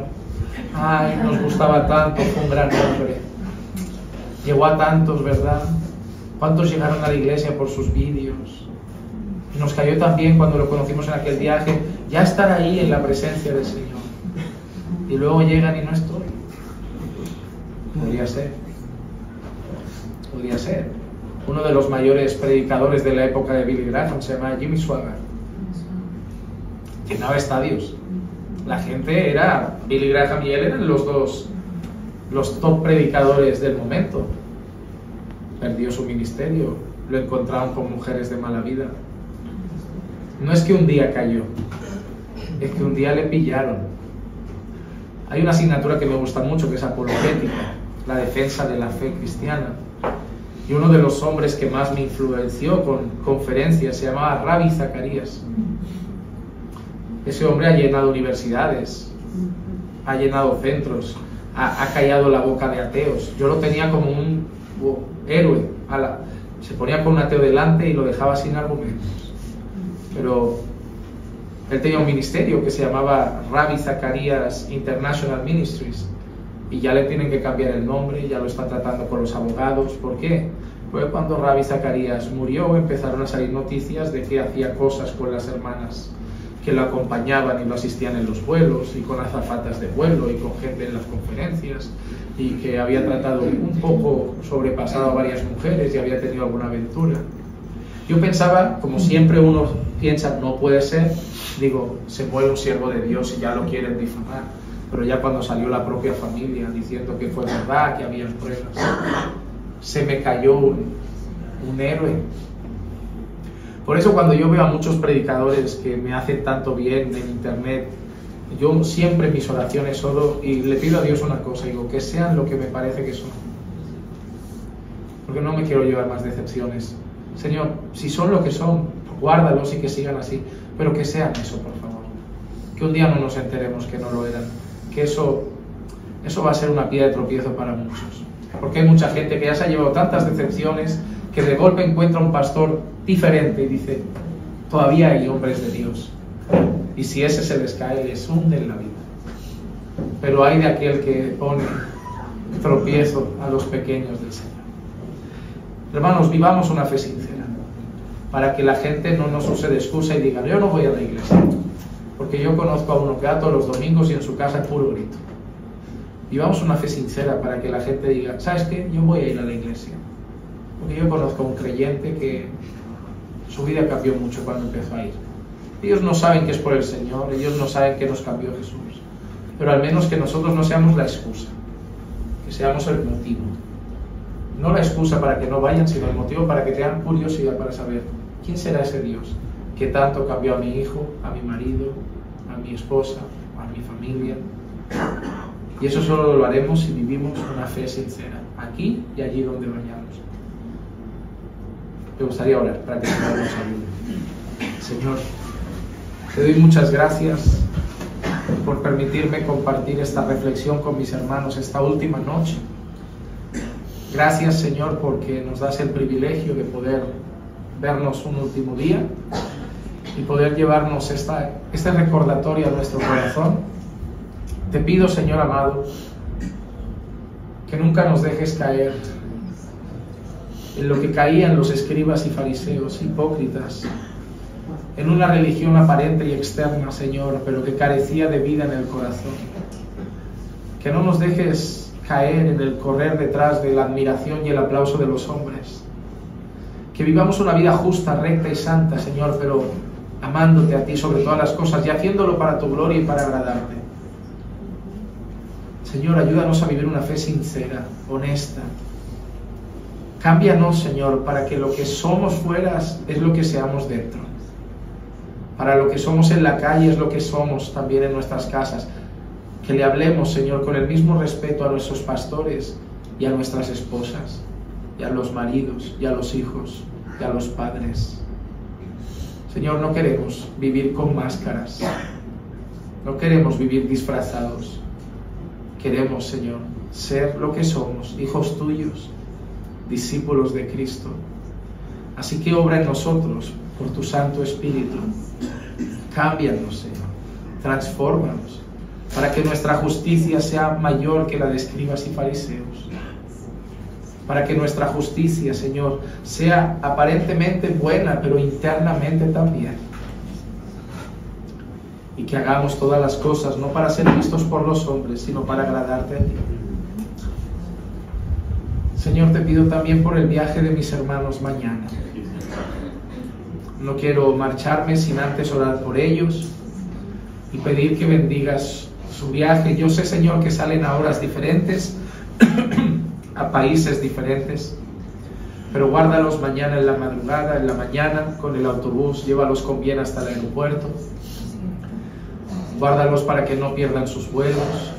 Ay, nos gustaba tanto, fue un gran hombre. Llegó a tantos, ¿verdad? ¿Cuántos llegaron a la iglesia por sus vídeos? Nos cayó también cuando lo conocimos en aquel viaje, ya estar ahí en la presencia del Señor. Y luego llegan y no estoy. Podría ser. Podría ser. Uno de los mayores predicadores de la época de Billy Graham se llama Jimmy Swaggart llenaba estadios. La gente era, Billy Graham y él eran los dos, los top predicadores del momento. Perdió su ministerio, lo encontraron con mujeres de mala vida. No es que un día cayó, es que un día le pillaron. Hay una asignatura que me gusta mucho que es apologética, la defensa de la fe cristiana. Y uno de los hombres que más me influenció con conferencias se llamaba Rabbi Zacarías. Ese hombre ha llenado universidades, ha llenado centros, ha, callado la boca de ateos. Yo lo tenía como un héroe. se ponía con un ateo delante y lo dejaba sin argumentos. Pero él tenía un ministerio que se llamaba Rabbi Zacarías International Ministries y ya le tienen que cambiar el nombre, ya lo están tratando con los abogados. ¿Por qué? Pues cuando Rabbi Zacarías murió empezaron a salir noticias de que hacía cosas con las hermanas que lo acompañaban y lo asistían en los vuelos y con azafatas de vuelo y con gente en las conferencias y que había tratado un poco sobrepasado a varias mujeres y había tenido alguna aventura. Yo pensaba, como siempre uno piensa, no puede ser, digo, se muere un siervo de Dios y ya lo quieren difamar. Pero ya cuando salió la propia familia diciendo que fue verdad, que había pruebas, se me cayó un, un héroe por eso cuando yo veo a muchos predicadores que me hacen tanto bien en internet, yo siempre mis oraciones solo y le pido a Dios una cosa, digo, que sean lo que me parece que son. porque no me quiero llevar más decepciones. Señor, si son lo que son, guárdalos y que sigan así, pero que sean eso, por favor. Que un día no nos enteremos que no lo eran, que eso, eso va a ser una piedra de tropiezo para muchos. Porque hay mucha gente que ya se ha llevado tantas decepciones que de golpe encuentra un pastor diferente y dice, todavía hay hombres de Dios. Y si ese se les cae, les hunde en la vida. Pero hay de aquel que pone tropiezo a los pequeños del Señor. Hermanos, vivamos una fe sincera, para que la gente no nos use de excusa y diga, yo no voy a la iglesia, porque yo conozco a uno que va todos los domingos y en su casa puro grito. Vivamos una fe sincera para que la gente diga, ¿sabes qué? Yo voy a ir a la iglesia. Porque yo conozco a un creyente que su vida cambió mucho cuando empezó a ir. Ellos no saben que es por el Señor, ellos no saben que nos cambió Jesús. Pero al menos que nosotros no seamos la excusa, que seamos el motivo. No la excusa para que no vayan, sino el motivo para que tengan curiosidad para saber quién será ese Dios que tanto cambió a mi hijo, a mi marido, a mi esposa, a mi familia. Y eso solo lo haremos si vivimos una fe sincera, aquí y allí donde vayamos. Me gustaría orar para que nos ayude. Señor, te doy muchas gracias por permitirme compartir esta reflexión con mis hermanos esta última noche. Gracias Señor porque nos das el privilegio de poder vernos un último día y poder llevarnos esta, este recordatorio a nuestro corazón. Te pido Señor amado que nunca nos dejes caer en lo que caían los escribas y fariseos hipócritas, en una religión aparente y externa, Señor, pero que carecía de vida en el corazón. Que no nos dejes caer en el correr detrás de la admiración y el aplauso de los hombres. Que vivamos una vida justa, recta y santa, Señor, pero amándote a ti sobre todas las cosas y haciéndolo para tu gloria y para agradarte. Señor, ayúdanos a vivir una fe sincera, honesta. Cámbianos, Señor, para que lo que somos fuera es lo que seamos dentro. Para lo que somos en la calle es lo que somos también en nuestras casas. Que le hablemos, Señor, con el mismo respeto a nuestros pastores y a nuestras esposas, y a los maridos, y a los hijos, y a los padres. Señor, no queremos vivir con máscaras. No queremos vivir disfrazados. Queremos, Señor, ser lo que somos, hijos tuyos, discípulos de Cristo. Así que obra en nosotros por tu Santo Espíritu. Cámbianos, Señor. Transfórmanos para que nuestra justicia sea mayor que la de escribas y fariseos. Para que nuestra justicia, Señor, sea aparentemente buena, pero internamente también. Y que hagamos todas las cosas no para ser vistos por los hombres, sino para agradarte a ti. Señor, te pido también por el viaje de mis hermanos mañana. No quiero marcharme sin antes orar por ellos y pedir que bendigas su viaje. Yo sé, Señor, que salen a horas diferentes, a países diferentes, pero guárdalos mañana en la madrugada, en la mañana, con el autobús, llévalos con bien hasta el aeropuerto. Guárdalos para que no pierdan sus vuelos.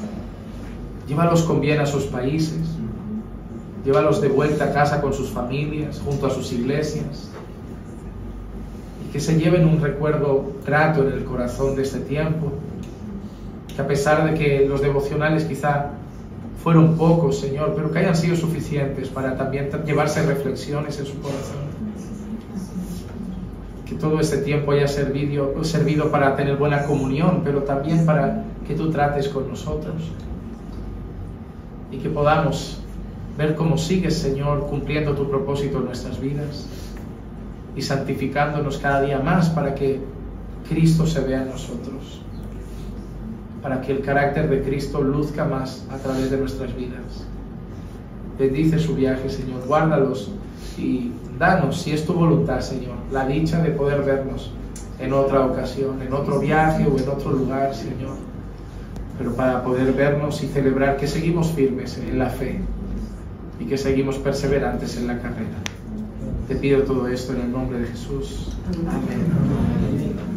Llévalos con bien a sus países. Llévalos de vuelta a casa con sus familias, junto a sus iglesias. Que se lleven un recuerdo grato en el corazón de este tiempo. Que a pesar de que los devocionales quizá fueron pocos, Señor, pero que hayan sido suficientes para también llevarse reflexiones en su corazón. Que todo este tiempo haya servido, servido para tener buena comunión, pero también para que tú trates con nosotros. Y que podamos ver cómo sigues, Señor, cumpliendo tu propósito en nuestras vidas y santificándonos cada día más para que Cristo se vea en nosotros, para que el carácter de Cristo luzca más a través de nuestras vidas. Bendice su viaje, Señor, guárdalos y danos, si es tu voluntad, Señor, la dicha de poder vernos en otra ocasión, en otro viaje o en otro lugar, Señor, pero para poder vernos y celebrar que seguimos firmes en la fe y que seguimos perseverantes en la carrera. Te pido todo esto en el nombre de Jesús. Amén. Amén.